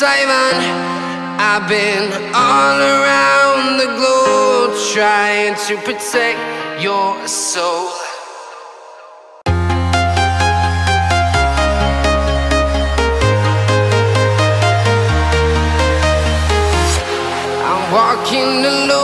Taiwan. I've been all around the globe trying to protect your soul. I'm walking alone,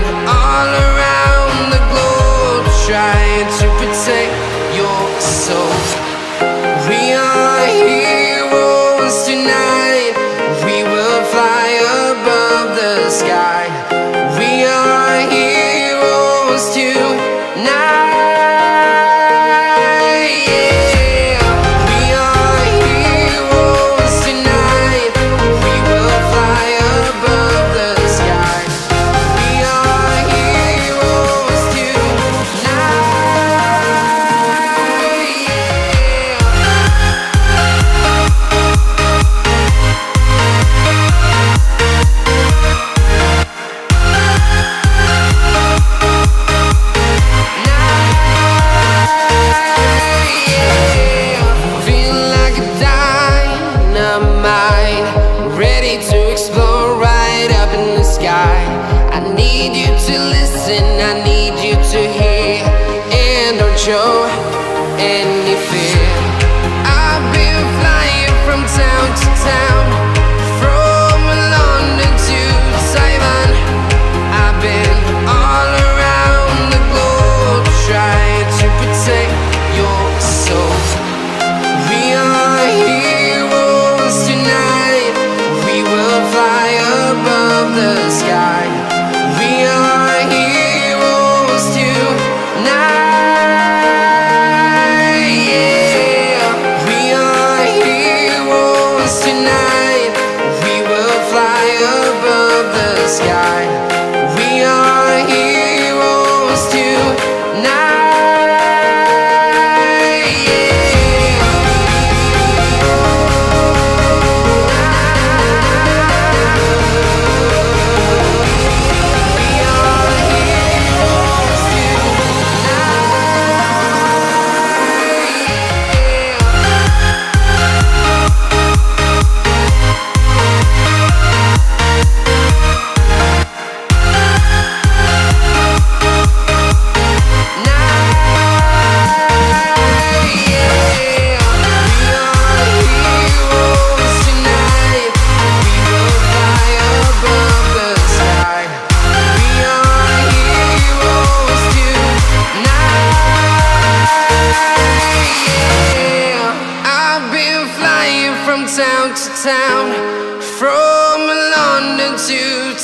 show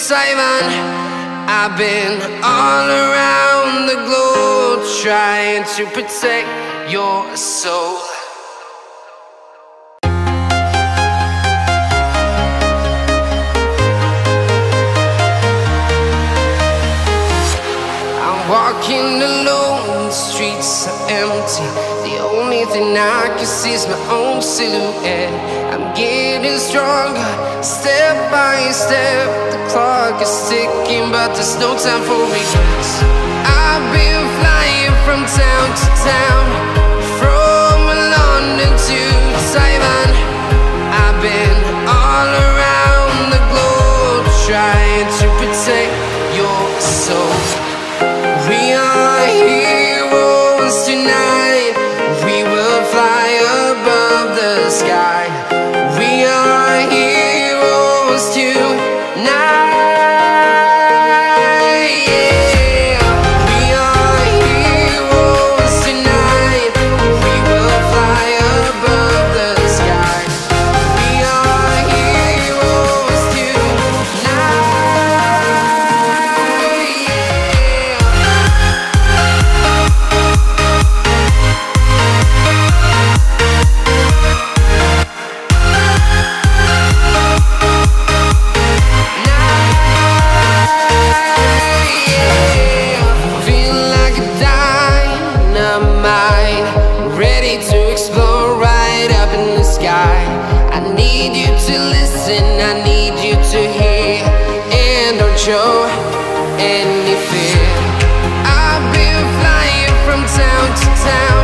Taiwan. I've been all around the globe trying to protect your soul. I'm walking alone, thing I can see is my own silhouette. I'm getting stronger, step by step. The clock is ticking, but there's no time for regrets. I've been flying from town to town, and don't show any fear. I've been flying from town to town,